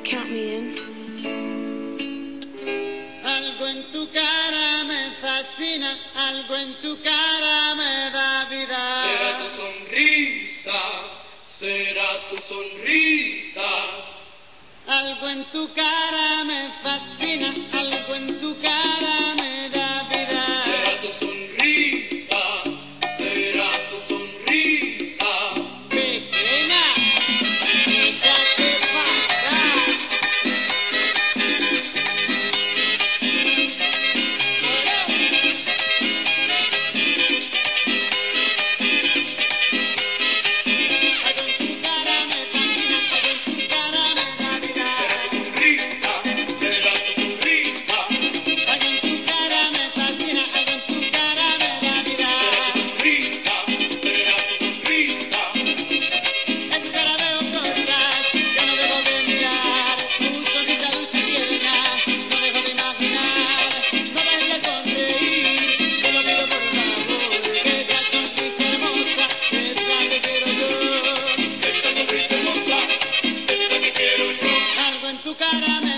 count me in. Algo en tu cara me fascina, algo en tu cara me da vida. Será tu sonrisa, será tu sonrisa. Algo en tu cara me fascina. do caramelo.